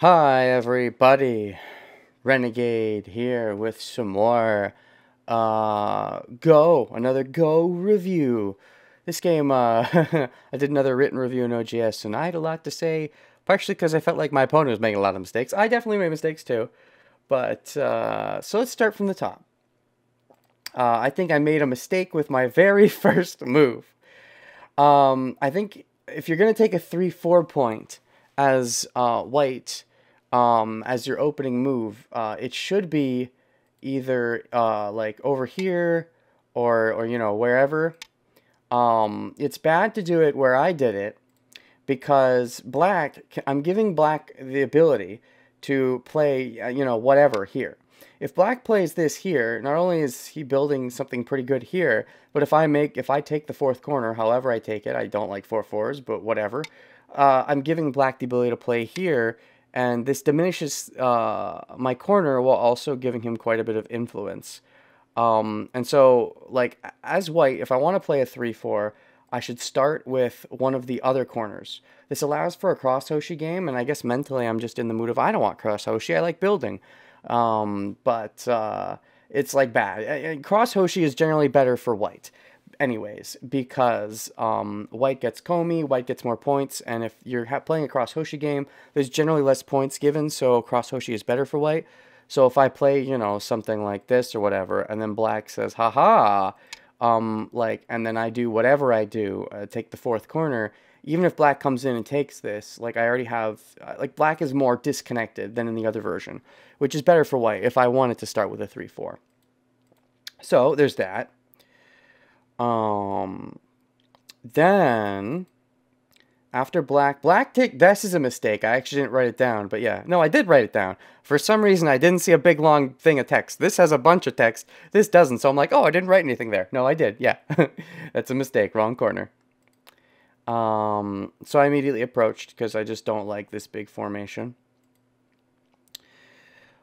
Hi, everybody. Renigade here with some more uh, Go, another Go review. This game, uh, I did another written review in OGS, and I had a lot to say, partially because I felt like my opponent was making a lot of mistakes. I definitely made mistakes too. But, uh, so let's start from the top. Uh, I think I made a mistake with my very first move. Um, I think if you're going to take a 3-4 point as uh, white um, as your opening move, uh, it should be either uh, like over here or, or you know, wherever. Um, it's bad to do it where I did it because black, I'm giving black the ability to play, uh, you know, whatever here. If black plays this here, not only is he building something pretty good here, but if I make, if I take the fourth corner, however I take it, I don't like four fours, but whatever, uh, I'm giving black the ability to play here, and this diminishes uh, my corner while also giving him quite a bit of influence. Um, and so, like, as white, if I want to play a 3-4, I should start with one of the other corners. This allows for a cross Hoshi game, and I guess mentally I'm just in the mood of I don't want cross Hoshi, I like building. Um, but uh, it's like bad. Cross Hoshi is generally better for white, anyways, because um, white gets Komi, white gets more points, and if you're playing a cross Hoshi game, there's generally less points given, so cross Hoshi is better for white. So if I play, you know, something like this or whatever, and then black says, haha, um, like, and then I do whatever I do, uh, take the fourth corner, even if black comes in and takes this, like I already have, uh, like black is more disconnected than in the other version, which is better for white if I wanted to start with a 3-4. So there's that. Um, then after black, black take, this is a mistake. I actually didn't write it down, but yeah, no, I did write it down. For some reason, I didn't see a big long thing of text. This has a bunch of text. This doesn't. So I'm like, oh, I didn't write anything there. No, I did. Yeah, that's a mistake. Wrong corner. Um, so I immediately approached because I just don't like this big formation.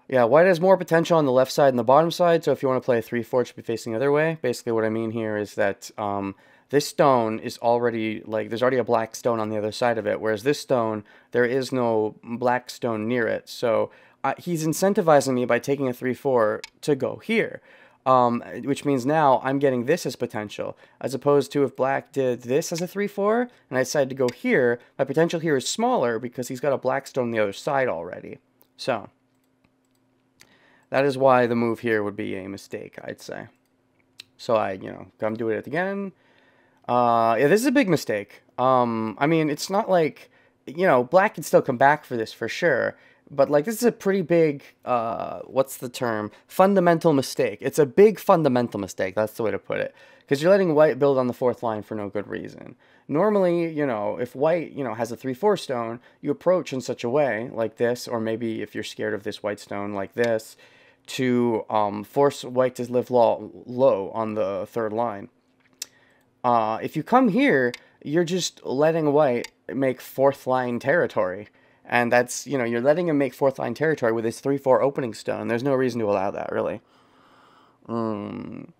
Yeah, white has more potential on the left side and the bottom side, so if you want to play a 3-4, it should be facing the other way. Basically what I mean here is that um, this stone is already, like, there's already a black stone on the other side of it, whereas this stone, there is no black stone near it. So uh, he's incentivizing me by taking a 3-4 to go here um, which means now I'm getting this as potential, as opposed to if black did this as a 3-4, and I decided to go here, my potential here is smaller because he's got a black stone on the other side already. So, that is why the move here would be a mistake, I'd say. So I, you know, come do it again. Uh, yeah, this is a big mistake. Um, I mean, it's not like, you know, black can still come back for this for sure but like this is a pretty big uh what's the term fundamental mistake it's a big fundamental mistake that's the way to put it because you're letting white build on the fourth line for no good reason normally you know if white you know has a 3-4 stone you approach in such a way like this or maybe if you're scared of this white stone like this to um, force white to live low, low on the third line uh, if you come here you're just letting white make fourth line territory and that's, you know, you're letting him make fourth line territory with his 3-4 opening stone. There's no reason to allow that, really. Um,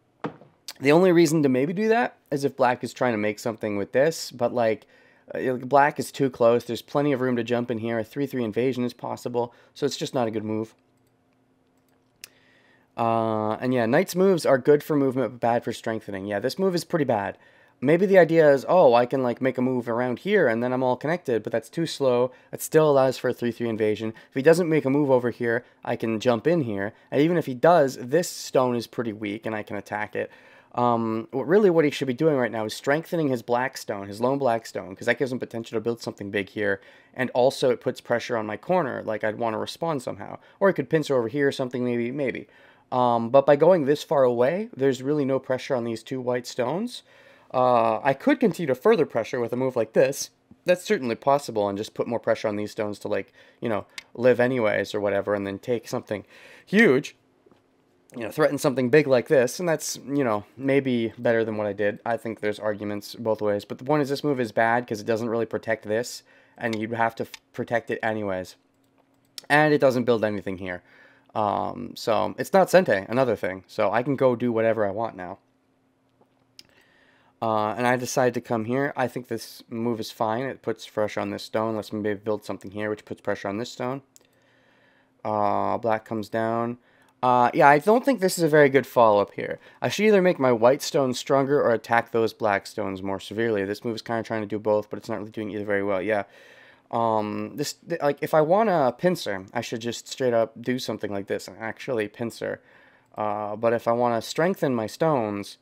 the only reason to maybe do that is if black is trying to make something with this, but like, uh, black is too close. There's plenty of room to jump in here. A 3-3 invasion is possible, so it's just not a good move. Uh, and yeah, knight's moves are good for movement, but bad for strengthening. Yeah, this move is pretty bad. Maybe the idea is, oh, I can like make a move around here and then I'm all connected, but that's too slow. It still allows for a 3-3 invasion. If he doesn't make a move over here, I can jump in here. And even if he does, this stone is pretty weak and I can attack it. Um, really what he should be doing right now is strengthening his black stone, his lone black stone, because that gives him potential to build something big here. And also it puts pressure on my corner, like I'd want to respond somehow. Or he could pincer over here or something, maybe, maybe. Um, but by going this far away, there's really no pressure on these two white stones. Uh, I could continue to further pressure with a move like this. That's certainly possible, and just put more pressure on these stones to, like, you know, live anyways or whatever, and then take something huge, you know, threaten something big like this, and that's, you know, maybe better than what I did. I think there's arguments both ways, but the point is this move is bad because it doesn't really protect this, and you'd have to protect it anyways. And it doesn't build anything here. Um, so, it's not Sente, another thing. So, I can go do whatever I want now. Uh, and I decided to come here. I think this move is fine. It puts pressure on this stone. Let's maybe build something here, which puts pressure on this stone. Uh, black comes down. Uh, yeah, I don't think this is a very good follow-up here. I should either make my white stones stronger or attack those black stones more severely. This move is kind of trying to do both, but it's not really doing either very well. Yeah. Um, this, like, if I want a pincer, I should just straight up do something like this and actually pincer. Uh, but if I want to strengthen my stones,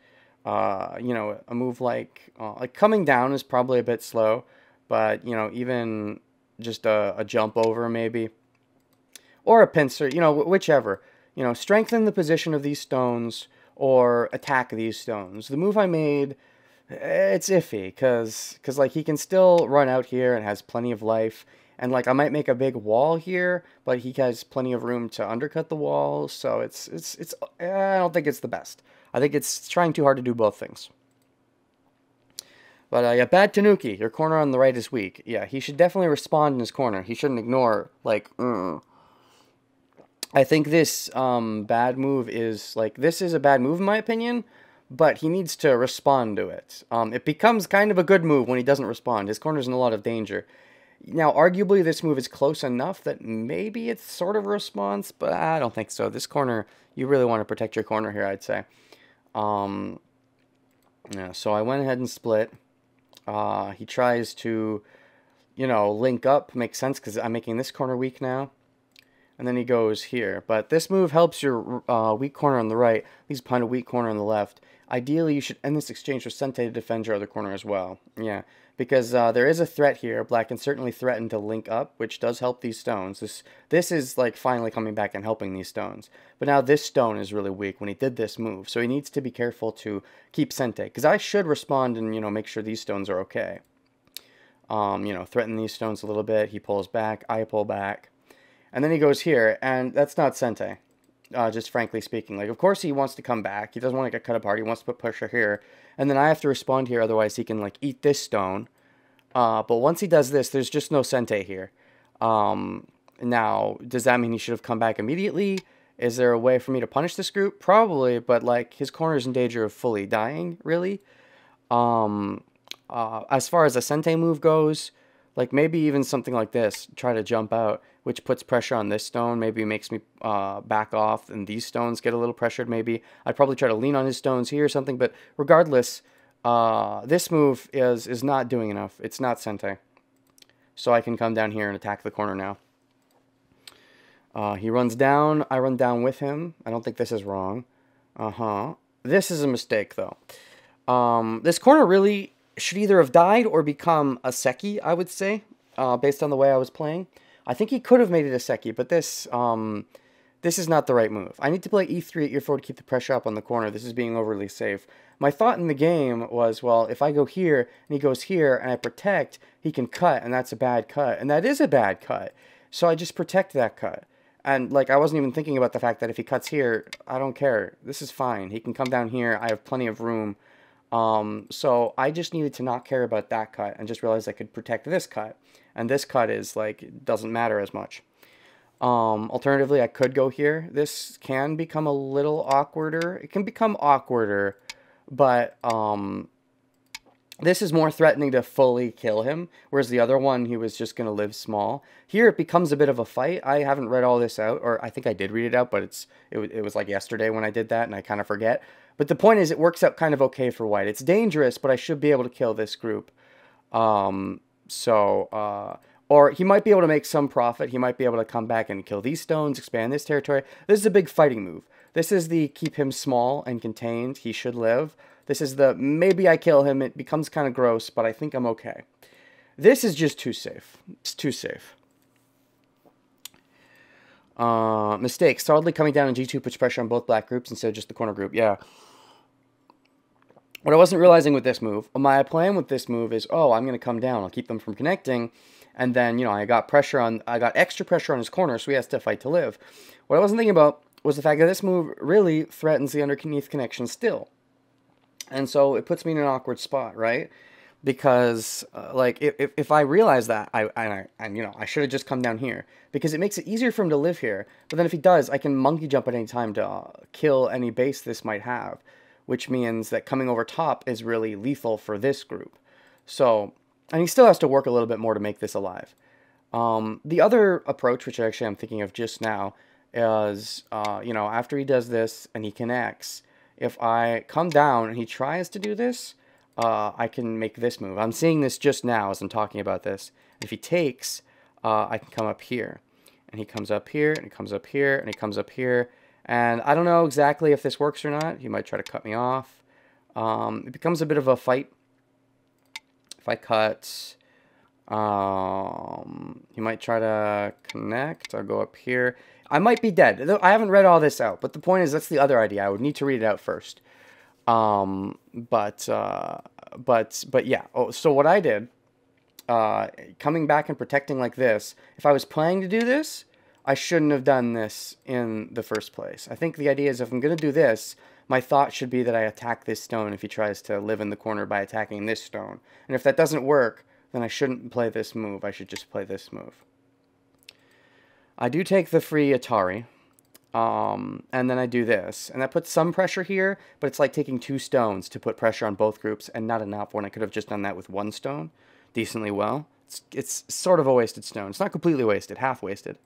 uh, you know, a move like, uh, like coming down is probably a bit slow, but, you know, even just a, a jump over maybe, or a pincer, you know, whichever you know, strengthen the position of these stones or attack these stones. The move I made, it's iffy because because like he can still run out here and has plenty of life. And like I might make a big wall here, but he has plenty of room to undercut the wall. So it's it's it's I don't think it's the best. I think it's trying too hard to do both things. But uh, yeah, bad Tanuki. Your corner on the right is weak. Yeah, he should definitely respond in his corner. He shouldn't ignore like. Mm I think this um, bad move is like this is a bad move in my opinion, but he needs to respond to it. Um, it becomes kind of a good move when he doesn't respond. His corner's in a lot of danger. Now, arguably, this move is close enough that maybe it's sort of a response, but I don't think so. This corner, you really want to protect your corner here, I'd say. Um, yeah, so I went ahead and split. Uh, he tries to, you know, link up. Makes sense because I'm making this corner weak now and then he goes here. But this move helps your uh, weak corner on the right, leaves behind a weak corner on the left. Ideally, you should end this exchange with Sente to defend your other corner as well. Yeah, because uh, there is a threat here. Black can certainly threaten to link up, which does help these stones. This this is like finally coming back and helping these stones. But now this stone is really weak when he did this move, so he needs to be careful to keep Sente. Because I should respond and, you know, make sure these stones are okay. Um, you know, threaten these stones a little bit. He pulls back, I pull back. And then he goes here, and that's not Sente. Uh, just frankly speaking. Like, of course he wants to come back. He doesn't want to get cut apart. He wants to put pressure here. And then I have to respond here, otherwise he can, like, eat this stone. Uh, but once he does this, there's just no Sente here. Um, now, does that mean he should have come back immediately? Is there a way for me to punish this group? Probably, but, like, his corner is in danger of fully dying, really. Um, uh, as far as a Sente move goes, like, maybe even something like this. Try to jump out which puts pressure on this stone. Maybe makes me uh, back off, and these stones get a little pressured. Maybe I'd probably try to lean on his stones here or something. But regardless, uh, this move is is not doing enough. It's not Sente. So I can come down here and attack the corner now. Uh, he runs down. I run down with him. I don't think this is wrong. Uh-huh. This is a mistake, though. Um, this corner really should either have died or become a Seki, I would say, uh, based on the way I was playing. I think he could have made it a Seki, but this um, this is not the right move. I need to play e3 at e4 to keep the pressure up on the corner. This is being overly safe. My thought in the game was, well, if I go here and he goes here and I protect, he can cut, and that's a bad cut. And that is a bad cut. So I just protect that cut. And, like, I wasn't even thinking about the fact that if he cuts here, I don't care. This is fine. He can come down here. I have plenty of room. Um, so I just needed to not care about that cut and just realize I could protect this cut and this cut is like doesn't matter as much. Um, alternatively, I could go here. This can become a little awkwarder. It can become awkwarder, but um, this is more threatening to fully kill him, whereas the other one, he was just going to live small. Here, it becomes a bit of a fight. I haven't read all this out, or I think I did read it out, but it's it, it was like yesterday when I did that, and I kind of forget. But the point is, it works out kind of okay for white. It's dangerous, but I should be able to kill this group. Um, so, uh, or he might be able to make some profit. He might be able to come back and kill these stones, expand this territory. This is a big fighting move. This is the keep him small and contained. He should live. This is the maybe I kill him. It becomes kind of gross, but I think I'm okay. This is just too safe. It's too safe. Uh, mistake. Solidly coming down in G2 puts pressure on both black groups instead of just the corner group. Yeah. What I wasn't realizing with this move, my plan with this move is, oh, I'm going to come down. I'll keep them from connecting. And then, you know, I got pressure on, I got extra pressure on his corner, so he has to fight to live. What I wasn't thinking about was the fact that this move really threatens the underneath connection still. And so it puts me in an awkward spot, right? Because, uh, like, if, if I realize that, I, I, I you know, I should have just come down here. Because it makes it easier for him to live here. But then if he does, I can monkey jump at any time to uh, kill any base this might have which means that coming over top is really lethal for this group. So, and he still has to work a little bit more to make this alive. Um, the other approach, which actually I'm thinking of just now, is, uh, you know, after he does this and he connects, if I come down and he tries to do this, uh, I can make this move. I'm seeing this just now as I'm talking about this. If he takes, uh, I can come up here. And he comes up here, and he comes up here, and he comes up here. And I don't know exactly if this works or not. He might try to cut me off. Um, it becomes a bit of a fight. If I cut, um, he might try to connect. I'll go up here. I might be dead. I haven't read all this out, but the point is that's the other idea. I would need to read it out first. Um, but uh, but but yeah. Oh, so what I did, uh, coming back and protecting like this. If I was planning to do this, I shouldn't have done this in the first place. I think the idea is if I'm going to do this, my thought should be that I attack this stone if he tries to live in the corner by attacking this stone. And if that doesn't work, then I shouldn't play this move. I should just play this move. I do take the free Atari, um, and then I do this. And that puts some pressure here, but it's like taking two stones to put pressure on both groups and not enough when I could have just done that with one stone decently well. It's, it's sort of a wasted stone. It's not completely wasted, half wasted.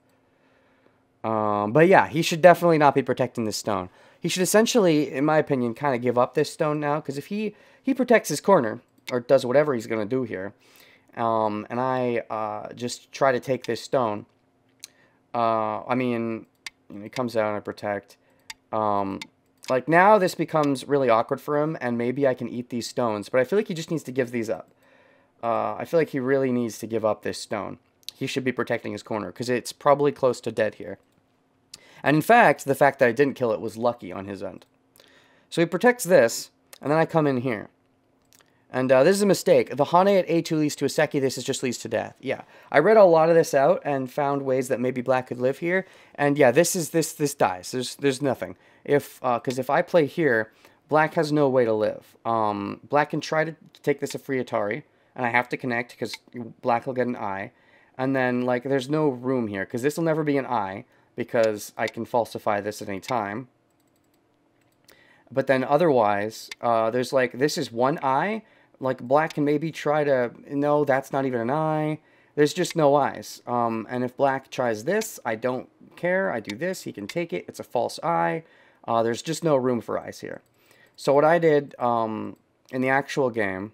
Um, but yeah, he should definitely not be protecting this stone. He should essentially, in my opinion, kind of give up this stone now, because if he, he protects his corner, or does whatever he's going to do here, um, and I uh, just try to take this stone, uh, I mean, you know, he comes out and I protect. Um, like, now this becomes really awkward for him, and maybe I can eat these stones, but I feel like he just needs to give these up. Uh, I feel like he really needs to give up this stone. He should be protecting his corner, because it's probably close to dead here. And in fact, the fact that I didn't kill it was lucky on his end. So he protects this, and then I come in here. And uh, this is a mistake. The Hane at A2 leads to a Seki, this is just leads to death. Yeah. I read a lot of this out and found ways that maybe black could live here. And yeah, this is this this dies. There's there's nothing. If because uh, if I play here, black has no way to live. Um, black can try to take this a free Atari, and I have to connect because black will get an eye. And then like there's no room here because this will never be an eye because I can falsify this at any time. But then otherwise, uh, there's like this is one eye. Like black can maybe try to no that's not even an eye. There's just no eyes. Um, and if black tries this i don't care. I do this. He can take it. It's a false eye. Uh, there's just no room for eyes here. So what i did um, in the actual game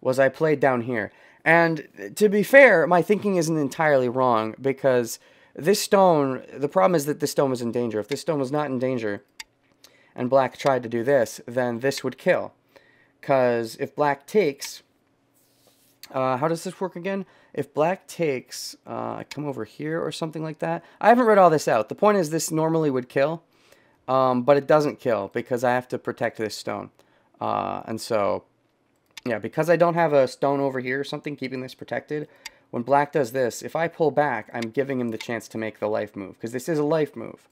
was i played down here. And to be fair my thinking isn't entirely wrong because this stone the problem is that this stone was in danger if this stone was not in danger and black tried to do this then this would kill because if black takes, uh, how does this work again? If black takes, uh, come over here or something like that. I haven't read all this out. The point is this normally would kill, um, but it doesn't kill because I have to protect this stone. Uh, and so, yeah, because I don't have a stone over here or something keeping this protected, when black does this, if I pull back, I'm giving him the chance to make the life move because this is a life move.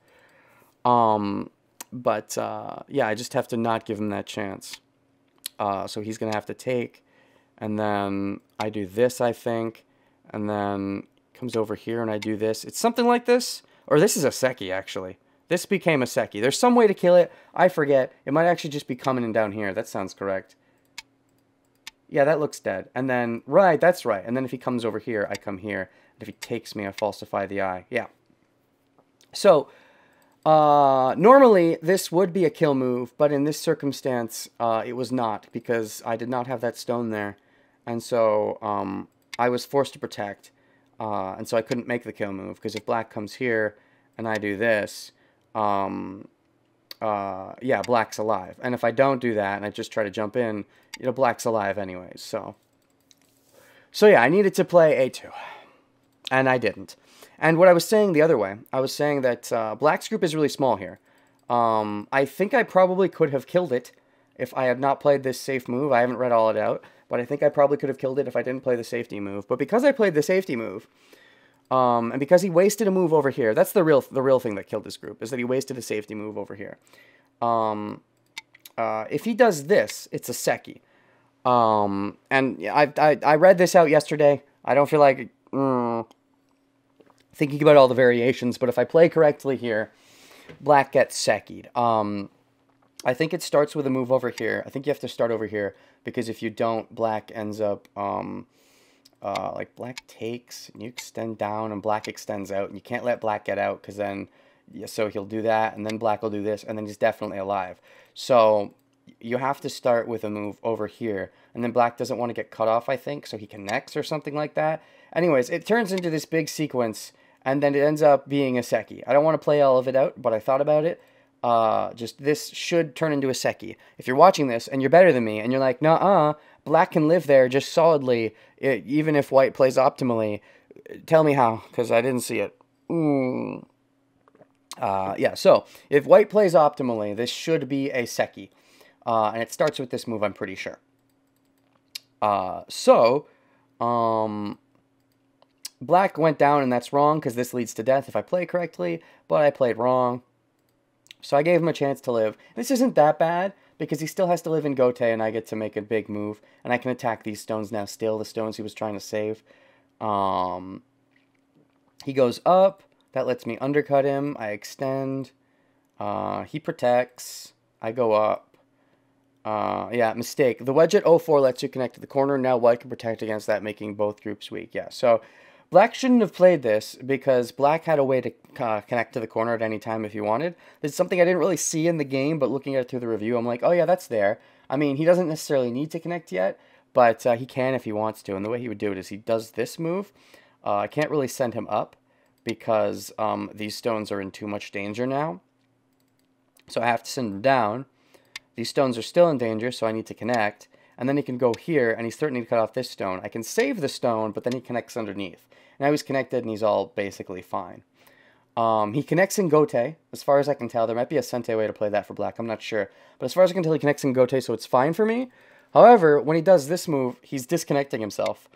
Um, but, uh, yeah, I just have to not give him that chance. Uh, so he's going to have to take. And then I do this, I think. And then comes over here and I do this. It's something like this. Or this is a Seki, actually. This became a Seki. There's some way to kill it. I forget. It might actually just be coming in down here. That sounds correct. Yeah, that looks dead. And then, right, that's right. And then if he comes over here, I come here. And if he takes me, I falsify the eye. Yeah. So, uh, normally, this would be a kill move, but in this circumstance, uh, it was not, because I did not have that stone there. And so, um, I was forced to protect, uh, and so I couldn't make the kill move, because if black comes here, and I do this, um, uh, yeah, black's alive. And if I don't do that, and I just try to jump in, you know, black's alive anyways, so... So yeah, I needed to play A2, and I didn't. And what I was saying the other way, I was saying that uh, Black's group is really small here. Um, I think I probably could have killed it if I had not played this safe move. I haven't read all it out, but I think I probably could have killed it if I didn't play the safety move. But because I played the safety move, um, and because he wasted a move over here, that's the real the real thing that killed this group, is that he wasted a safety move over here. Um, uh, if he does this, it's a Seki. Um, and I, I, I read this out yesterday. I don't feel like... Mm, thinking about all the variations, but if I play correctly here, black gets Seki'd. Um, I think it starts with a move over here. I think you have to start over here, because if you don't, black ends up um, uh, like black takes, and you extend down, and black extends out, and you can't let black get out because then, so he'll do that, and then black will do this, and then he's definitely alive. So you have to start with a move over here, and then black doesn't want to get cut off, I think, so he connects or something like that. Anyways, it turns into this big sequence, and then it ends up being a Seki. I don't want to play all of it out, but I thought about it. Uh, just this should turn into a Seki. If you're watching this and you're better than me, and you're like, nah, uh, black can live there just solidly, it, even if white plays optimally, tell me how, because I didn't see it. Mm. Uh, yeah, so if white plays optimally, this should be a Seki. Uh, and it starts with this move, I'm pretty sure. Uh, so, um, black went down, and that's wrong because this leads to death if I play correctly, but I played wrong. So I gave him a chance to live. This isn't that bad because he still has to live in Gote, and I get to make a big move, and I can attack these stones now, steal the stones he was trying to save. Um, he goes up. That lets me undercut him. I extend. Uh, he protects. I go up. Uh, yeah, mistake. The wedge at O4 lets you connect to the corner. Now white can protect against that, making both groups weak. Yeah, so black shouldn't have played this because black had a way to uh, connect to the corner at any time if he wanted. Is something I didn't really see in the game, but looking at it through the review, I'm like, oh yeah, that's there. I mean, he doesn't necessarily need to connect yet, but uh, he can if he wants to. And the way he would do it is he does this move. Uh, I can't really send him up because um, these stones are in too much danger now. So I have to send him down. These stones are still in danger, so I need to connect. And then he can go here, and he's threatening to cut off this stone. I can save the stone, but then he connects underneath. And now he's connected, and he's all basically fine. Um, he connects in Gote, as far as I can tell. There might be a Sente way to play that for black, I'm not sure. But as far as I can tell, he connects in Gote, so it's fine for me. However, when he does this move, he's disconnecting himself.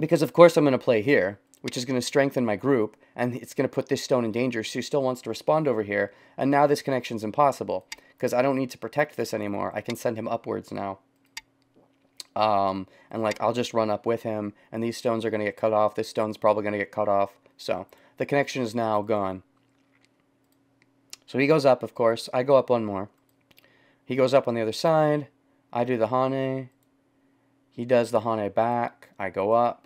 Because of course I'm going to play here, which is going to strengthen my group, and it's going to put this stone in danger, so he still wants to respond over here, and now this connection's impossible because I don't need to protect this anymore. I can send him upwards now. Um, and like I'll just run up with him, and these stones are going to get cut off. This stone's probably going to get cut off. So the connection is now gone. So he goes up, of course. I go up one more. He goes up on the other side. I do the Hane. He does the Hane back. I go up.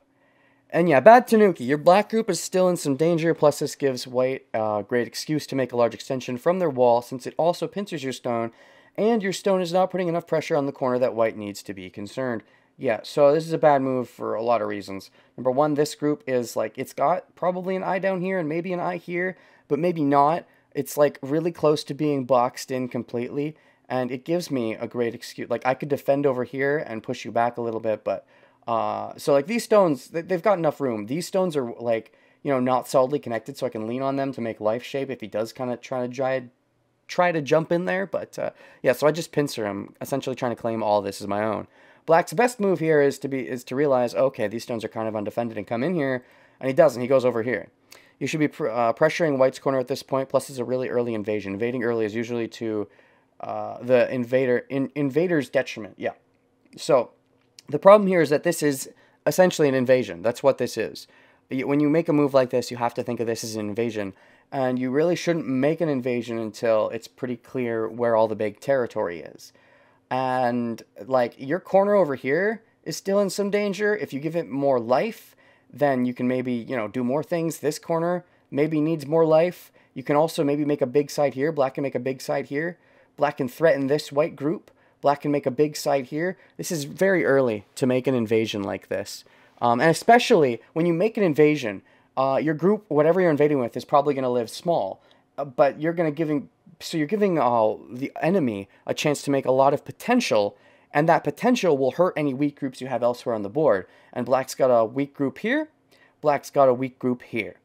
And yeah, bad Tanuki. Your black group is still in some danger, plus this gives white a uh, great excuse to make a large extension from their wall since it also pincers your stone, and your stone is not putting enough pressure on the corner that white needs to be concerned. Yeah, so this is a bad move for a lot of reasons. Number one, this group is like, it's got probably an eye down here and maybe an eye here, but maybe not. It's like really close to being boxed in completely, and it gives me a great excuse. Like, I could defend over here and push you back a little bit, but uh, so like these stones, they've got enough room. These stones are like, you know, not solidly connected, so I can lean on them to make life shape if he does kind of try to try, try to jump in there. But uh, yeah, so I just pincer him, essentially trying to claim all this as my own. Black's best move here is to be is to realize, okay, these stones are kind of undefended and come in here, and he doesn't. He goes over here. You should be pr uh, pressuring White's corner at this point. Plus, it's a really early invasion. Invading early is usually to uh, the invader in, invader's detriment. Yeah. So the problem here is that this is essentially an invasion. That's what this is. When you make a move like this, you have to think of this as an invasion. And you really shouldn't make an invasion until it's pretty clear where all the big territory is. And, like, your corner over here is still in some danger. If you give it more life, then you can maybe, you know, do more things. This corner maybe needs more life. You can also maybe make a big side here. Black can make a big side here. Black can threaten this white group. Black can make a big side here. This is very early to make an invasion like this. Um, and especially when you make an invasion, uh, your group, whatever you're invading with, is probably going to live small. Uh, but you're going to giving, so you're giving uh, the enemy a chance to make a lot of potential, and that potential will hurt any weak groups you have elsewhere on the board. And black's got a weak group here, black's got a weak group here.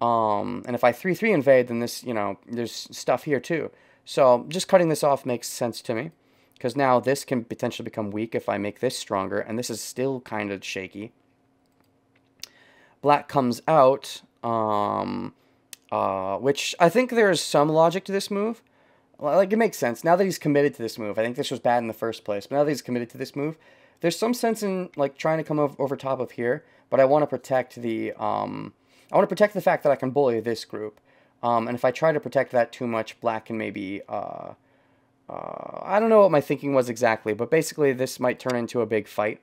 Um, and if I 3-3 invade, then this, you know, there's stuff here too. So just cutting this off makes sense to me because now this can potentially become weak if I make this stronger, and this is still kind of shaky. Black comes out, um, uh, which I think there's some logic to this move. Like, it makes sense. Now that he's committed to this move, I think this was bad in the first place, but now that he's committed to this move, there's some sense in, like, trying to come over, over top of here, but I want to protect the, um, I want to protect the fact that I can bully this group. Um, and if I try to protect that too much, black can maybe, uh, uh, I don't know what my thinking was exactly, but basically this might turn into a big fight.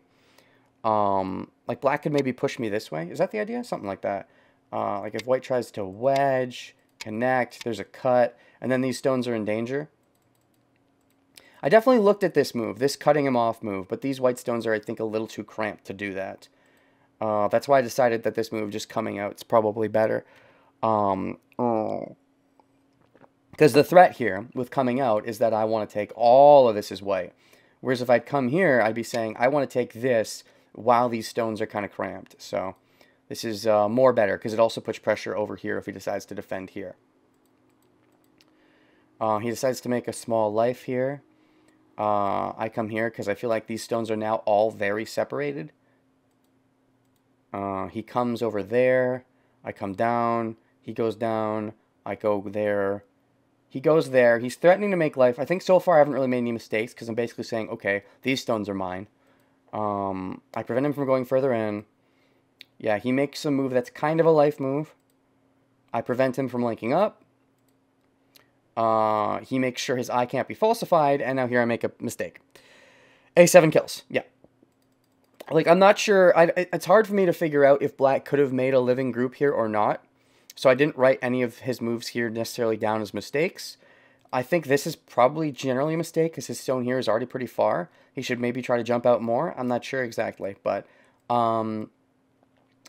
Um, Like black could maybe push me this way. Is that the idea? Something like that. Uh, like if white tries to wedge, connect, there's a cut, and then these stones are in danger. I definitely looked at this move, this cutting him off move, but these white stones are, I think, a little too cramped to do that. Uh, that's why I decided that this move just coming out is probably better. Um, oh. Because the threat here with coming out is that I want to take all of this as white. Whereas if I'd come here, I'd be saying, I want to take this while these stones are kind of cramped. So this is uh, more better because it also puts pressure over here if he decides to defend here. Uh, he decides to make a small life here. Uh, I come here because I feel like these stones are now all very separated. Uh, he comes over there. I come down. He goes down. I go there. He goes there. He's threatening to make life. I think so far I haven't really made any mistakes because I'm basically saying, okay, these stones are mine. Um, I prevent him from going further in. Yeah, he makes a move that's kind of a life move. I prevent him from linking up. Uh, he makes sure his eye can't be falsified, and now here I make a mistake. A7 kills. Yeah. Like, I'm not sure. I, it's hard for me to figure out if Black could have made a living group here or not. So I didn't write any of his moves here necessarily down as mistakes. I think this is probably generally a mistake because his stone here is already pretty far. He should maybe try to jump out more. I'm not sure exactly. But, um,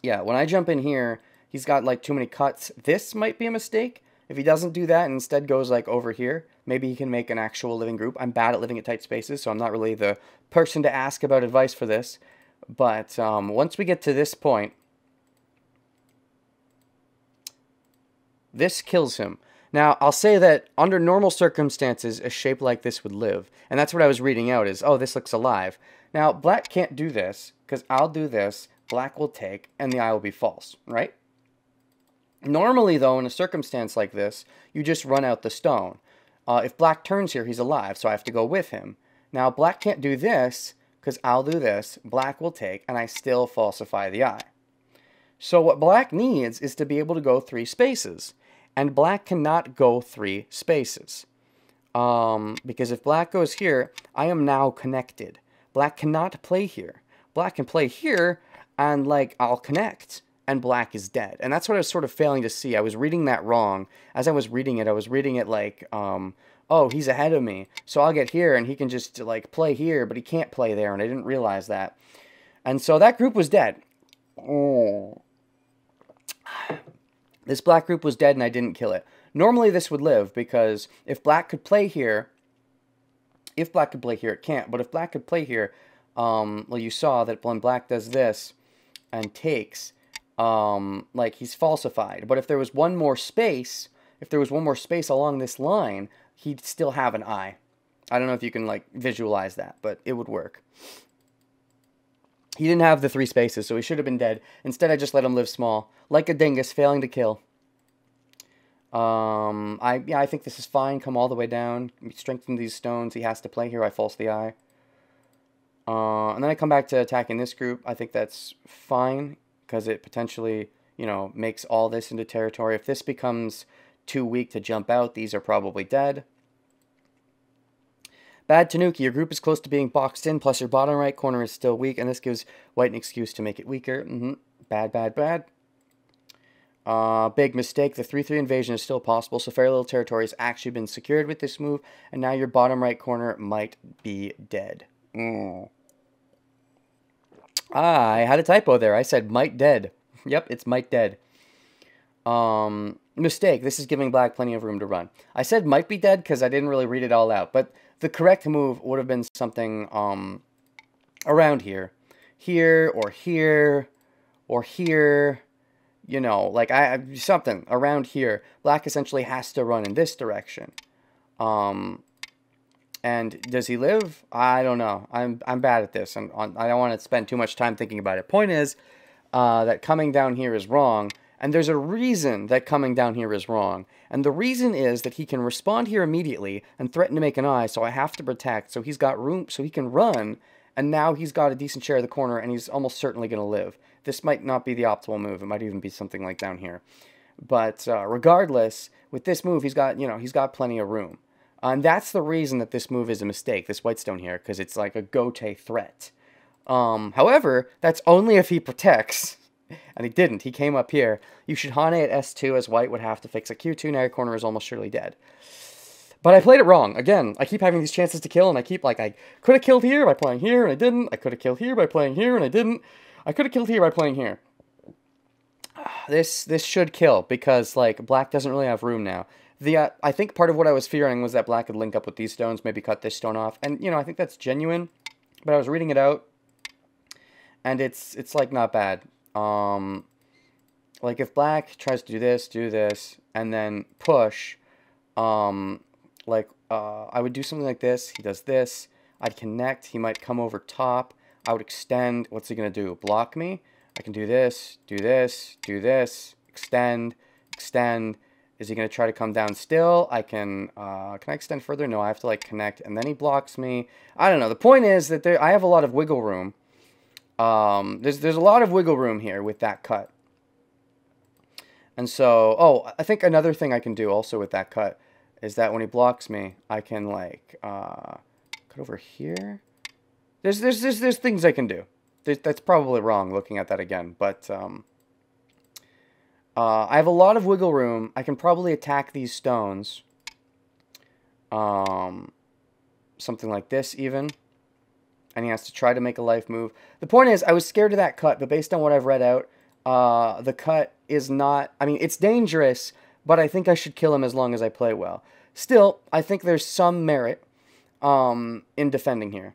yeah, when I jump in here, he's got like too many cuts. This might be a mistake. If he doesn't do that and instead goes like over here, maybe he can make an actual living group. I'm bad at living at tight spaces, so I'm not really the person to ask about advice for this. But um, once we get to this point, this kills him. Now, I'll say that under normal circumstances, a shape like this would live. And that's what I was reading out is, oh, this looks alive. Now, black can't do this, because I'll do this, black will take, and the eye will be false, right? Normally, though, in a circumstance like this, you just run out the stone. Uh, if black turns here, he's alive, so I have to go with him. Now, black can't do this, because I'll do this, black will take, and I still falsify the eye. So what black needs is to be able to go three spaces, and black cannot go three spaces. Um, because if black goes here, I am now connected. Black cannot play here. Black can play here, and like, I'll connect and black is dead. And that's what I was sort of failing to see. I was reading that wrong. As I was reading it, I was reading it like, um, oh, he's ahead of me. So I'll get here and he can just like play here, but he can't play there. And I didn't realize that. And so that group was dead. Oh. This black group was dead and I didn't kill it. Normally this would live because if black could play here, if black could play here, it can't. But if black could play here, um, well, you saw that when black does this and takes, um, like he's falsified. But if there was one more space, if there was one more space along this line, he'd still have an eye. I don't know if you can like visualize that, but it would work. He didn't have the three spaces, so he should have been dead. Instead, I just let him live small, like a dingus, failing to kill. Um, I yeah, I think this is fine. Come all the way down, strengthen these stones. He has to play here. I false the eye. Uh, and then I come back to attacking this group. I think that's fine because it potentially, you know, makes all this into territory. If this becomes too weak to jump out, these are probably dead. Bad Tanuki, your group is close to being boxed in, plus your bottom right corner is still weak, and this gives white an excuse to make it weaker. Mm -hmm. Bad, bad, bad. Uh, big mistake. The 3-3 invasion is still possible, so very little territory has actually been secured with this move, and now your bottom right corner might be dead. Mm. Ah, I had a typo there. I said might dead. Yep, it's might dead. Um, mistake. This is giving black plenty of room to run. I said might be dead because I didn't really read it all out, but the correct move would have been something um, around here. Here, or here, or here, you know, like I something around here. Black essentially has to run in this direction. Um, and does he live? I don't know. I'm I'm bad at this, and I don't want to spend too much time thinking about it. Point is uh, that coming down here is wrong, and there's a reason that coming down here is wrong. And the reason is that he can respond here immediately and threaten to make an eye, so I have to protect. So he's got room, so he can run, and now he's got a decent share of the corner, and he's almost certainly going to live. This might not be the optimal move. It might even be something like down here. But uh, regardless, with this move, he's got, you know, he's got plenty of room. Uh, and that's the reason that this move is a mistake, this Whitestone here, because it's like a Gote threat. Um, however, that's only if he protects. And he didn't. He came up here. You should Hane at S2 as white would have to fix a Q2. Now your corner is almost surely dead. But I played it wrong. Again, I keep having these chances to kill, and I keep, like, I could have killed here by playing here, and I didn't. I could have killed here by playing here, and I didn't. I could have killed here by playing here. This this should kill, because, like, black doesn't really have room now. The uh, I think part of what I was fearing was that black could link up with these stones, maybe cut this stone off. And, you know, I think that's genuine. But I was reading it out, and it's, it's like, not bad. Um, like, if black tries to do this, do this, and then push, um, like, uh, I would do something like this. He does this. I'd connect. He might come over top. I would extend. What's he going to do? Block me? I can do this, do this, do this, extend, extend. Is he going to try to come down still? I can, uh, can I extend further? No, I have to like connect and then he blocks me. I don't know. The point is that there, I have a lot of wiggle room. Um, there's, there's a lot of wiggle room here with that cut. And so, oh, I think another thing I can do also with that cut is that when he blocks me, I can like, uh, cut over here. There's, there's, there's, there's things I can do. There's, that's probably wrong looking at that again, but, um, uh, I have a lot of wiggle room. I can probably attack these stones. Um, something like this even. And he has to try to make a life move. The point is, I was scared of that cut, but based on what I've read out, uh, the cut is not... I mean, it's dangerous, but I think I should kill him as long as I play well. Still, I think there's some merit um, in defending here.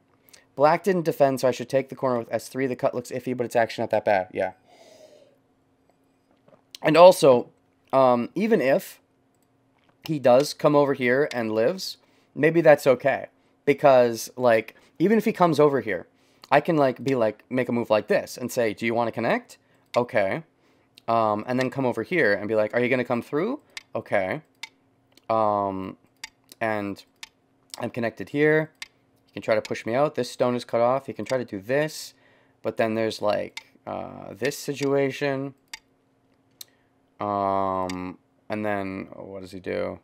Black didn't defend, so I should take the corner with S3. The cut looks iffy, but it's actually not that bad. Yeah. And also, um, even if he does come over here and lives, maybe that's okay. Because, like, even if he comes over here, I can, like, be like, make a move like this and say, do you want to connect? Okay. Um, and then come over here and be like, are you going to come through? Okay. Um, and I'm connected here. You can try to push me out. This stone is cut off. You can try to do this. But then there's, like, uh, this situation. Um, and then what does he do?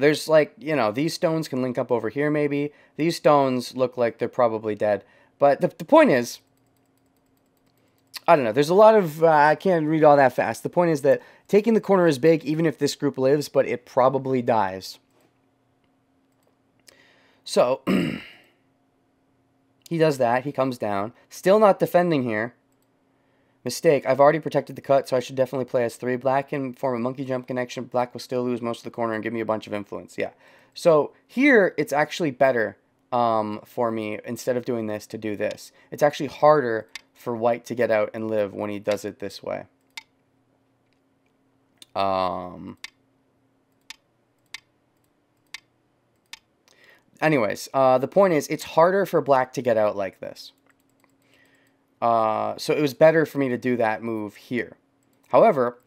There's like, you know, these stones can link up over here maybe. These stones look like they're probably dead. But the, the point is, I don't know. There's a lot of, uh, I can't read all that fast. The point is that taking the corner is big even if this group lives, but it probably dies. So, he does that. He comes down. Still not defending here. Mistake. I've already protected the cut, so I should definitely play S3. Black can form a monkey jump connection. Black will still lose most of the corner and give me a bunch of influence. Yeah. So here, it's actually better um, for me, instead of doing this, to do this. It's actually harder for white to get out and live when he does it this way. Um... Anyways, uh, the point is, it's harder for black to get out like this. Uh, so it was better for me to do that move here. However,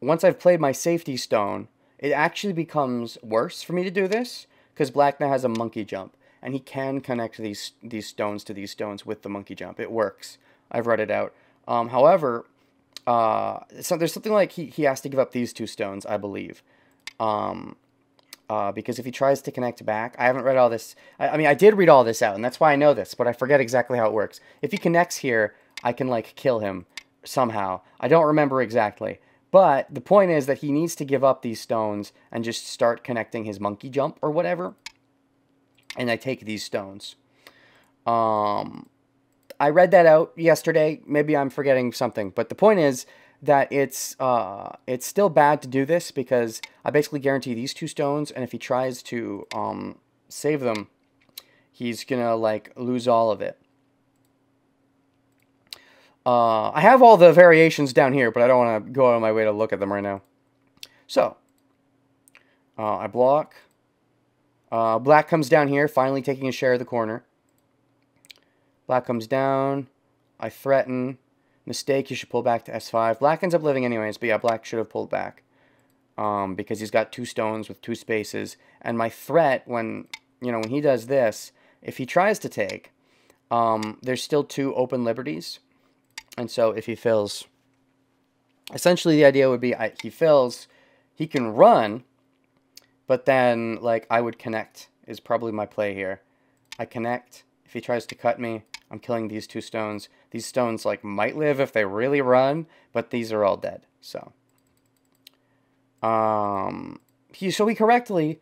once I've played my safety stone, it actually becomes worse for me to do this because black now has a monkey jump and he can connect these these stones to these stones with the monkey jump. It works. I've read it out. Um, however, uh, so there's something like he, he has to give up these two stones, I believe. Um, uh, because if he tries to connect back, I haven't read all this. I, I, mean, I did read all this out, and that's why I know this, but I forget exactly how it works. If he connects here, I can, like, kill him somehow. I don't remember exactly. But the point is that he needs to give up these stones and just start connecting his monkey jump or whatever. And I take these stones. Um, I read that out yesterday. Maybe I'm forgetting something. But the point is that it's uh, it's still bad to do this because I basically guarantee these two stones, and if he tries to um, save them, he's gonna like lose all of it. Uh, I have all the variations down here, but I don't want to go out of my way to look at them right now. So, uh, I block. Uh, black comes down here, finally taking a share of the corner. Black comes down. I threaten. Mistake, you should pull back to S5. Black ends up living anyways, but yeah, black should have pulled back. Um, because he's got two stones with two spaces. And my threat, when, you know, when he does this, if he tries to take, um, there's still two open liberties. And so if he fills, essentially the idea would be I, he fills, he can run, but then, like, I would connect is probably my play here. I connect. If he tries to cut me, I'm killing these two stones. These stones like might live if they really run, but these are all dead. So, um, he so he correctly,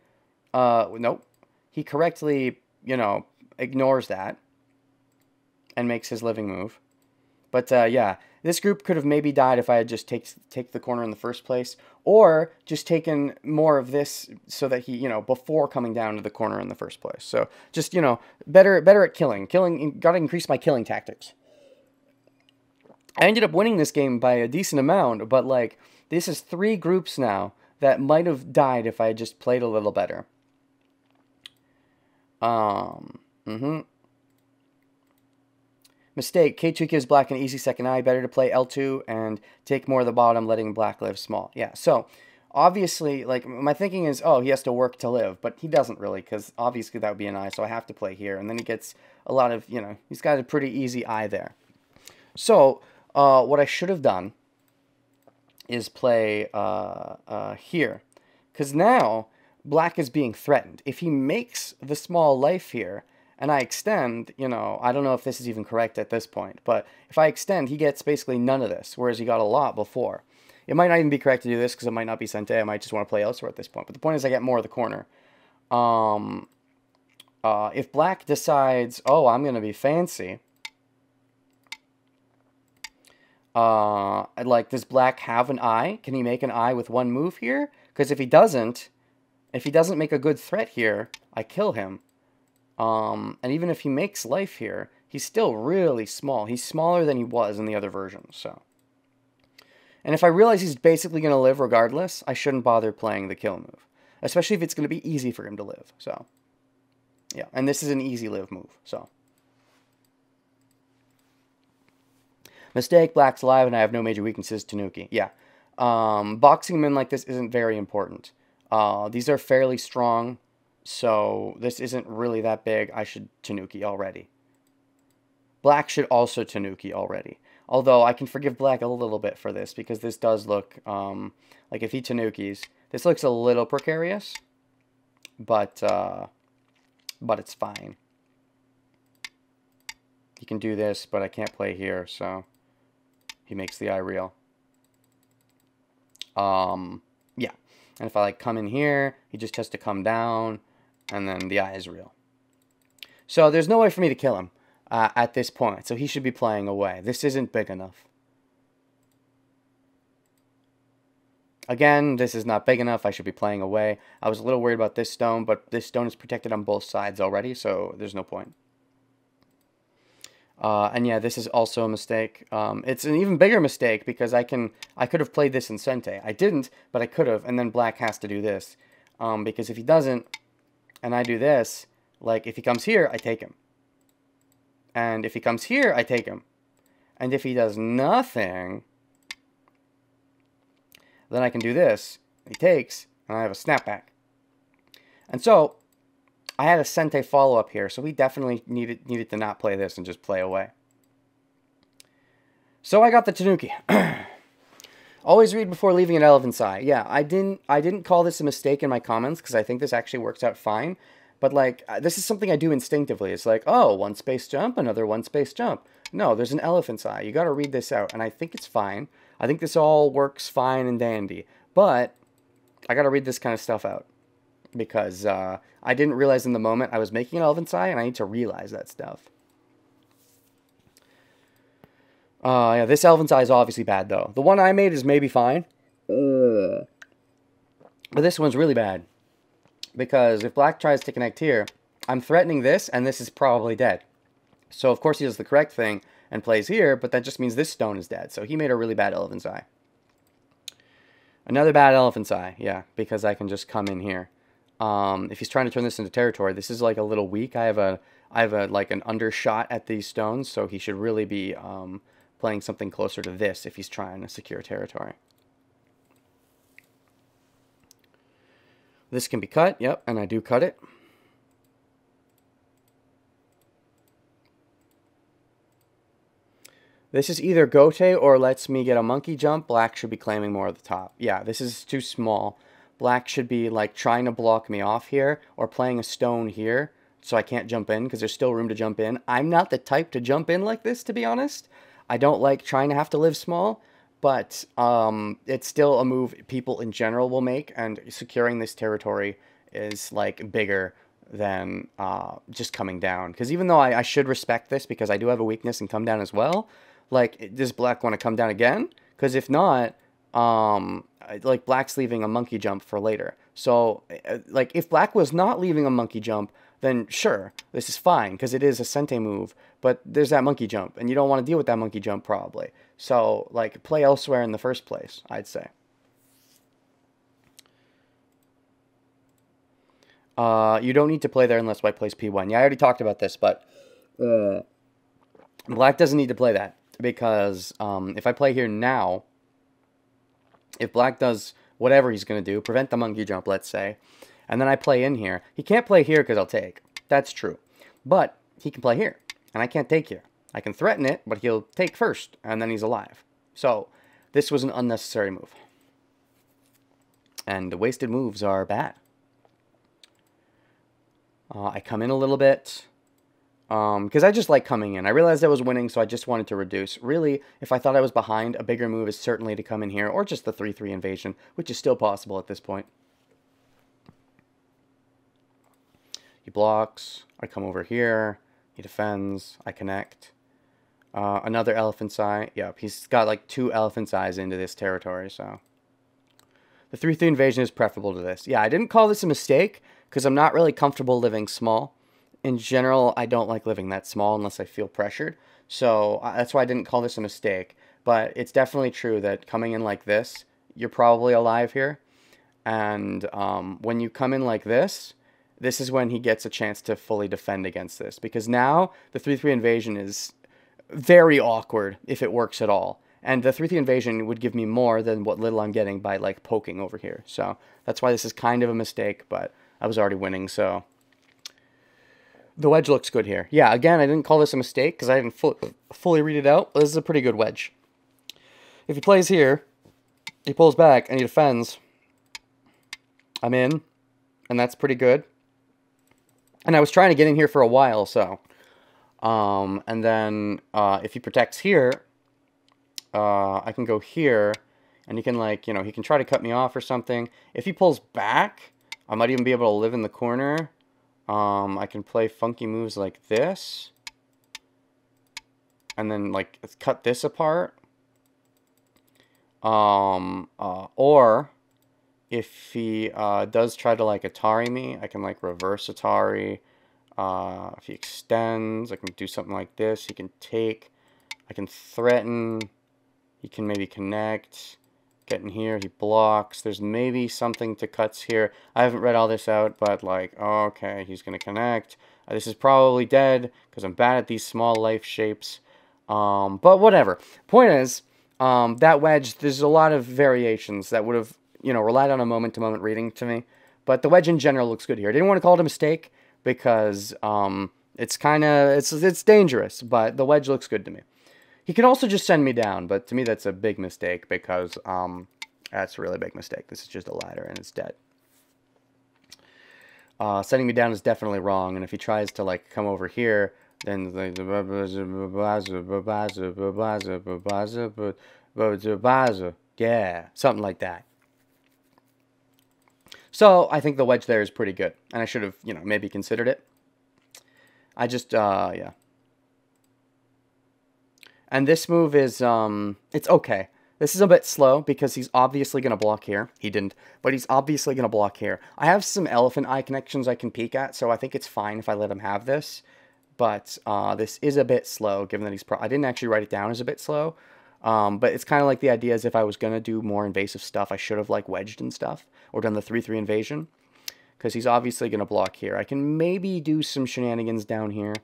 uh, nope, he correctly, you know, ignores that and makes his living move. But uh, yeah, this group could have maybe died if I had just take take the corner in the first place, or just taken more of this so that he, you know, before coming down to the corner in the first place. So just you know, better better at killing, killing. Got to increase my killing tactics. I ended up winning this game by a decent amount, but like this is three groups now that might have died if I had just played a little better. Um. Mm-hmm. Mistake. K2 gives black an easy second eye. Better to play L2 and take more of the bottom, letting black live small. Yeah, so obviously, like, my thinking is, oh, he has to work to live, but he doesn't really, because obviously that would be an eye, so I have to play here. And then he gets a lot of, you know, he's got a pretty easy eye there. So, uh, what I should have done is play uh, uh, here. Because now, black is being threatened. If he makes the small life here, and I extend, you know, I don't know if this is even correct at this point, but if I extend, he gets basically none of this, whereas he got a lot before. It might not even be correct to do this because it might not be Sente. I might just want to play elsewhere at this point. But the point is I get more of the corner. Um, uh, if black decides, oh, I'm going to be fancy, uh, like, does black have an eye? Can he make an eye with one move here? Because if he doesn't, if he doesn't make a good threat here, I kill him. Um, and even if he makes life here, he's still really small. He's smaller than he was in the other version, so. And if I realize he's basically going to live regardless, I shouldn't bother playing the kill move. Especially if it's going to be easy for him to live, so. Yeah, and this is an easy live move, so. Mistake, Black's alive, and I have no major weaknesses, Tenuki. Yeah. Um, boxing him in like this isn't very important. Uh, these are fairly strong. So this isn't really that big. I should Tenuki already. Black should also Tenuki already. Although I can forgive Black a little bit for this because this does look um, like if he Tenukis, this looks a little precarious, but uh, but it's fine. He can do this, but I can't play here, so he makes the eye real. Um, yeah. And if I like come in here, he just has to come down and then the eye is real. So there's no way for me to kill him uh, at this point, so he should be playing away. This isn't big enough. Again, this is not big enough. I should be playing away. I was a little worried about this stone, but this stone is protected on both sides already, so there's no point. Uh, and yeah, this is also a mistake. Um, it's an even bigger mistake because I can I could have played this in Sente. I didn't, but I could have, and then Black has to do this. Um, because if he doesn't, and I do this, like if he comes here, I take him. And if he comes here, I take him. And if he does nothing, then I can do this. He takes, and I have a snapback. And so, I had a Sente follow-up here, so we definitely needed, needed to not play this and just play away. So I got the Tenuki. Always read before leaving an elephant's eye. Yeah, I didn't I didn't call this a mistake in my comments because I think this actually works out fine. But like uh, this is something I do instinctively. It's like, oh, one space jump, another one space jump. No, there's an elephant's eye. You got to read this out, and I think it's fine. I think this all works fine and dandy. But I got to read this kind of stuff out because uh, I didn't realize in the moment I was making an elephant's eye, and I need to realize that stuff. Uh, yeah, this elephant's eye is obviously bad, though. The one I made is maybe fine. But this one's really bad. Because if black tries to connect here, I'm threatening this, and this is probably dead. So, of course, he does the correct thing and plays here, but that just means this stone is dead. So he made a really bad elephant's eye. Another bad elephant's eye, yeah, because I can just come in here. Um, if he's trying to turn this into territory, this is like a little weak. I have a, I have a like an undershot at these stones, so he should really be um, playing something closer to this if he's trying to secure territory. This can be cut, yep, and I do cut it. This is either Gote or lets me get a monkey jump. Black should be claiming more of the top. Yeah, this is too small. Black should be like trying to block me off here or playing a stone here so I can't jump in because there's still room to jump in. I'm not the type to jump in like this, to be honest. I don't like trying to have to live small, but um, it's still a move people in general will make, and securing this territory is like bigger than uh, just coming down. Because even though I, I should respect this because I do have a weakness and come down as well, like, does black want to come down again? Because if not, um, like black's leaving a monkey jump for later. So, uh, like, if black was not leaving a monkey jump, then sure, this is fine because it is a sente move. But there's that monkey jump, and you don't want to deal with that monkey jump probably. So, like, play elsewhere in the first place, I'd say. Uh, you don't need to play there unless white plays p1. Yeah, I already talked about this, but uh, black doesn't need to play that because um, if I play here now, if black does whatever he's going to do, prevent the monkey jump, let's say, and then I play in here, he can't play here because I'll take. That's true. But he can play here, and I can't take here. I can threaten it, but he'll take first, and then he's alive. So this was an unnecessary move. And the wasted moves are bad. Uh, I come in a little bit because um, I just like coming in. I realized I was winning, so I just wanted to reduce. Really, if I thought I was behind, a bigger move is certainly to come in here, or just the 3-3 invasion, which is still possible at this point. He blocks, I come over here, he defends, I connect. Uh, another elephant's eye. Yep, he's got like two elephant's eyes into this territory, so... The 3-3 invasion is preferable to this. Yeah, I didn't call this a mistake, because I'm not really comfortable living small in general, I don't like living that small unless I feel pressured. So uh, that's why I didn't call this a mistake. But it's definitely true that coming in like this, you're probably alive here. And um, when you come in like this, this is when he gets a chance to fully defend against this. Because now the 3-3 invasion is very awkward if it works at all. And the 3-3 invasion would give me more than what little I'm getting by like poking over here. So that's why this is kind of a mistake, but I was already winning, so the wedge looks good here. Yeah, again, I didn't call this a mistake because I didn't fu fully read it out. this is a pretty good wedge. If he plays here, he pulls back and he defends. I'm in, and that's pretty good. And I was trying to get in here for a while, so. Um, and then uh, if he protects here, uh, I can go here, and he can, like, you know, he can try to cut me off or something. If he pulls back, I might even be able to live in the corner. Um, I can play funky moves like this. And then, like, cut this apart. Um, uh, or, if he uh, does try to, like, Atari me, I can, like, reverse Atari. Uh, if he extends, I can do something like this. He can take. I can threaten. He can maybe connect. Getting here, he blocks. There's maybe something to cuts here. I haven't read all this out, but like, okay, he's going to connect. Uh, this is probably dead because I'm bad at these small life shapes. Um, but whatever. Point is, um, that wedge, there's a lot of variations that would have, you know, relied on a moment-to-moment -moment reading to me. But the wedge in general looks good here. I didn't want to call it a mistake because um, it's kind of, it's, it's dangerous, but the wedge looks good to me. He can also just send me down, but to me that's a big mistake because um, that's a really big mistake. This is just a ladder and it's dead. Uh, sending me down is definitely wrong, and if he tries to like come over here, then like yeah, something like that. So I think the wedge there is pretty good, and I should have, you know, maybe considered it. I just, uh, yeah. And this move is, um, it's okay. This is a bit slow because he's obviously going to block here. He didn't, but he's obviously going to block here. I have some elephant eye connections I can peek at, so I think it's fine if I let him have this. But uh, this is a bit slow, given that he's... I didn't actually write it down as a bit slow. Um, but it's kind of like the idea is if I was going to do more invasive stuff, I should have like wedged and stuff. Or done the 3-3 invasion. Because he's obviously going to block here. I can maybe do some shenanigans down here.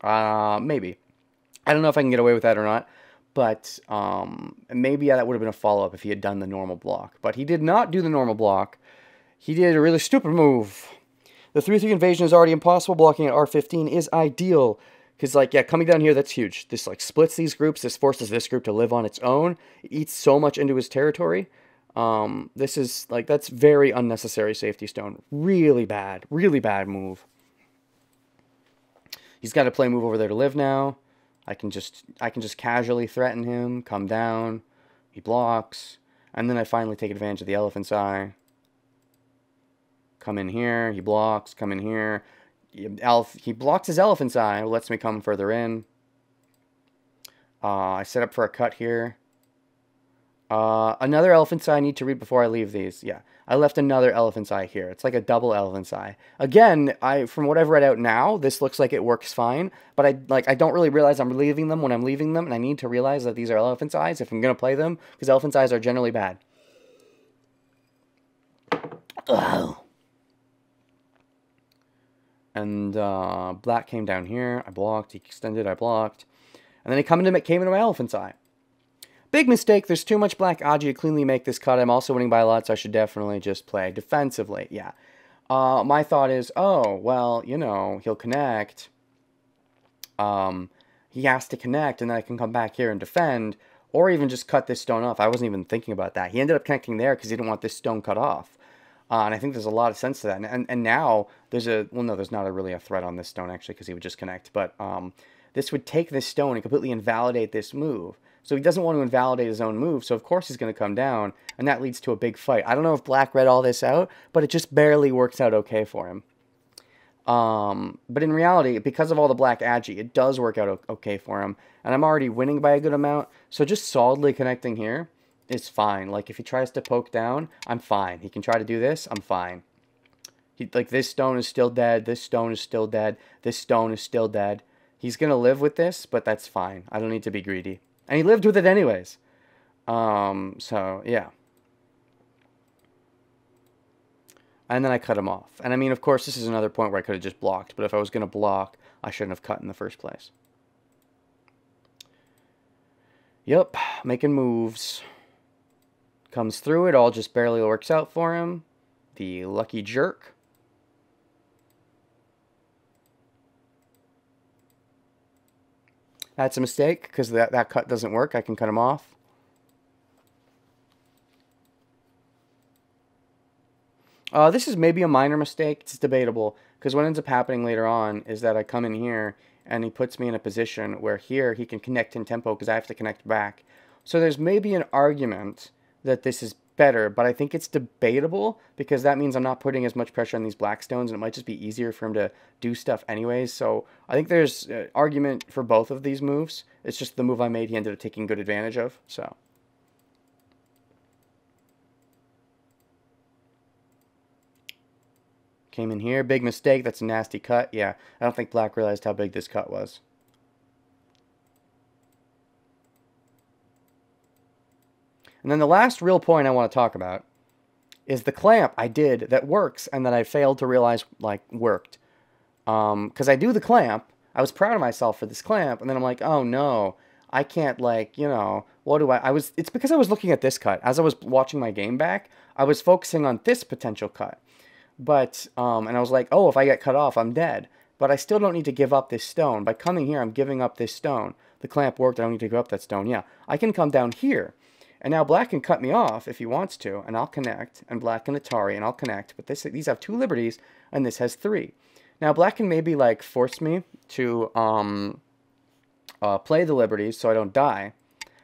Uh, maybe. I don't know if I can get away with that or not, but um, maybe that would have been a follow-up if he had done the normal block. But he did not do the normal block. He did a really stupid move. The 3-3 invasion is already impossible. Blocking at R15 is ideal. Because, like, yeah, coming down here, that's huge. This, like, splits these groups. This forces this group to live on its own. It eats so much into his territory. Um, this is, like, that's very unnecessary safety stone. Really bad. Really bad move. He's got to play move over there to live now. I can just I can just casually threaten him, come down. He blocks. And then I finally take advantage of the elephant's eye. Come in here, he blocks, come in here. Elf, he blocks his elephant's eye, lets me come further in. Uh, I set up for a cut here. Uh, another elephant's eye I need to read before I leave these. Yeah, I left another elephant's eye here. It's like a double elephant's eye. Again, I from what I've read out now, this looks like it works fine, but I like I don't really realize I'm leaving them when I'm leaving them, and I need to realize that these are elephant's eyes if I'm gonna play them, because elephant's eyes are generally bad. Oh. And uh, black came down here. I blocked. He extended. I blocked. And then he come into, came into my elephant's eye. Big mistake. There's too much black Aji to cleanly make this cut. I'm also winning by a lot, so I should definitely just play defensively. Yeah. Uh, my thought is, oh, well, you know, he'll connect. Um, he has to connect, and then I can come back here and defend, or even just cut this stone off. I wasn't even thinking about that. He ended up connecting there because he didn't want this stone cut off. Uh, and I think there's a lot of sense to that. And, and, and, now there's a, well, no, there's not a really a threat on this stone, actually, because he would just connect. But um, this would take this stone and completely invalidate this move. So he doesn't want to invalidate his own move, so of course he's going to come down, and that leads to a big fight. I don't know if Black read all this out, but it just barely works out okay for him. Um, but in reality, because of all the Black Aji, it does work out okay for him, and I'm already winning by a good amount, so just solidly connecting here is fine. Like, if he tries to poke down, I'm fine. He can try to do this, I'm fine. He, like, this stone is still dead, this stone is still dead, this stone is still dead. He's going to live with this, but that's fine. I don't need to be greedy. And he lived with it anyways. Um, so, yeah. And then I cut him off. And I mean, of course, this is another point where I could have just blocked. But if I was going to block, I shouldn't have cut in the first place. Yep, making moves. Comes through it, all just barely works out for him. The lucky jerk. That's a mistake because that, that cut doesn't work. I can cut them off. Uh, this is maybe a minor mistake. It's debatable because what ends up happening later on is that I come in here and he puts me in a position where here he can connect in tempo because I have to connect back. So there's maybe an argument that this is better, but I think it's debatable because that means I'm not putting as much pressure on these black stones and it might just be easier for him to do stuff anyways. So I think there's uh, argument for both of these moves. It's just the move I made he ended up taking good advantage of. So. Came in here, big mistake. That's a nasty cut. Yeah, I don't think black realized how big this cut was. And then the last real point I want to talk about is the clamp I did that works and that I failed to realize like worked. Because um, I do the clamp, I was proud of myself for this clamp, and then I'm like, oh no, I can't like you know what do I? I was it's because I was looking at this cut as I was watching my game back. I was focusing on this potential cut, but um, and I was like, oh, if I get cut off, I'm dead. But I still don't need to give up this stone. By coming here, I'm giving up this stone. The clamp worked. I don't need to give up that stone. Yeah, I can come down here and now black can cut me off if he wants to, and I'll connect, and black can Atari, and I'll connect. But this, these have two liberties, and this has three. Now black can maybe like force me to um, uh, play the liberties so I don't die,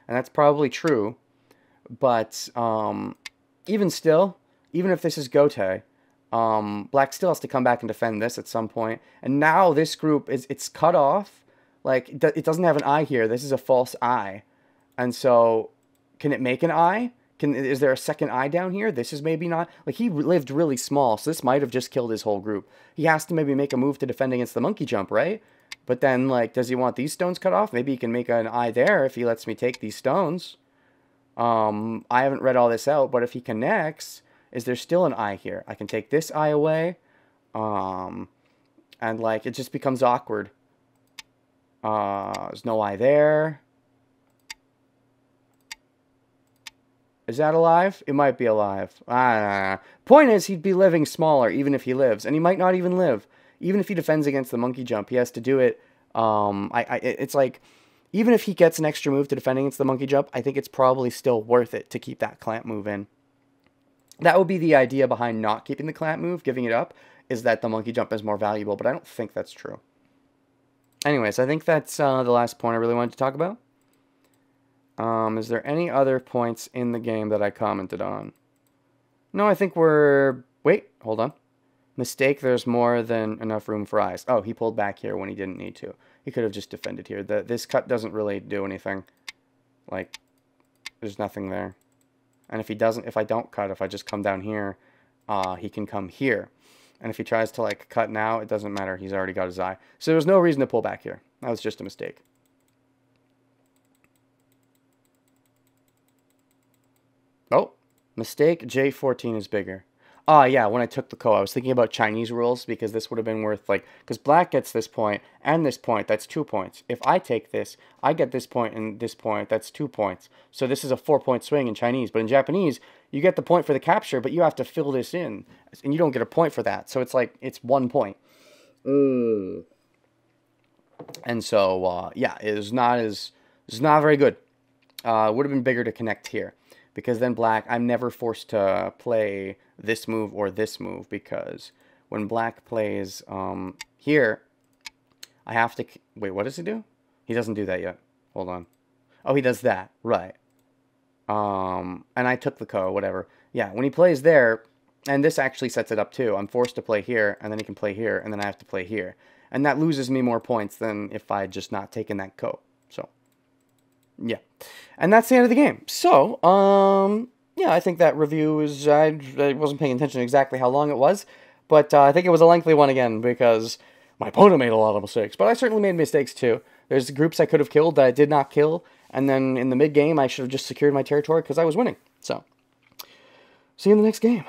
and that's probably true. But um, even still, even if this is Gote, um, black still has to come back and defend this at some point. And now this group is it's cut off. Like it doesn't have an eye here. This is a false eye, and so can it make an eye? Can is there a second eye down here? This is maybe not like he lived really small, so this might have just killed his whole group. He has to maybe make a move to defend against the monkey jump, right? But then like, does he want these stones cut off? Maybe he can make an eye there if he lets me take these stones. Um, I haven't read all this out, but if he connects, is there still an eye here? I can take this eye away. Um, and like, it just becomes awkward. Uh, there's no eye there. Is that alive? It might be alive. Ah. Point is, he'd be living smaller, even if he lives. And he might not even live. Even if he defends against the monkey jump, he has to do it. Um, I, I, it's like, even if he gets an extra move to defend against the monkey jump, I think it's probably still worth it to keep that clamp move in. That would be the idea behind not keeping the clamp move, giving it up, is that the monkey jump is more valuable, but I don't think that's true. anyways, I think that's uh, the last point I really wanted to talk about. Um, is there any other points in the game that I commented on? No, I think we're... Wait, hold on. Mistake, there's more than enough room for eyes. Oh, he pulled back here when he didn't need to. He could have just defended here. The, this cut doesn't really do anything. Like, there's nothing there. And if he doesn't, if I don't cut, if I just come down here, uh, he can come here. And if he tries to like cut now, it doesn't matter. He's already got his eye. So there's no reason to pull back here. That was just a mistake. Oh, mistake. J14 is bigger. Ah, uh, yeah, when I took the ko, I was thinking about Chinese rules because this would have been worth, like, because black gets this point and this point, that's two points. If I take this, I get this point and this point, that's two points. So this is a four-point swing in Chinese. But in Japanese, you get the point for the capture, but you have to fill this in. And you don't get a point for that. So it's like, it's one point. Mm. And so, uh, yeah, it is not as, it's not very good. Uh, would have been bigger to connect here because then black, I'm never forced to play this move or this move because when black plays um, here, I have to, wait, what does he do? He doesn't do that yet. Hold on. Oh, he does that. Right. Um, and I took the ko, whatever. Yeah, when he plays there, and this actually sets it up too. I'm forced to play here, and then he can play here, and then I have to play here. And that loses me more points than if I had just not taken that ko. Yeah. And that's the end of the game. So, um, yeah, I think that review is, I, I wasn't paying attention exactly how long it was, but uh, I think it was a lengthy one again because my opponent made a lot of mistakes, but I certainly made mistakes too. There's groups I could have killed that I did not kill, and then in the mid game I should have just secured my territory because I was winning. So, see you in the next game.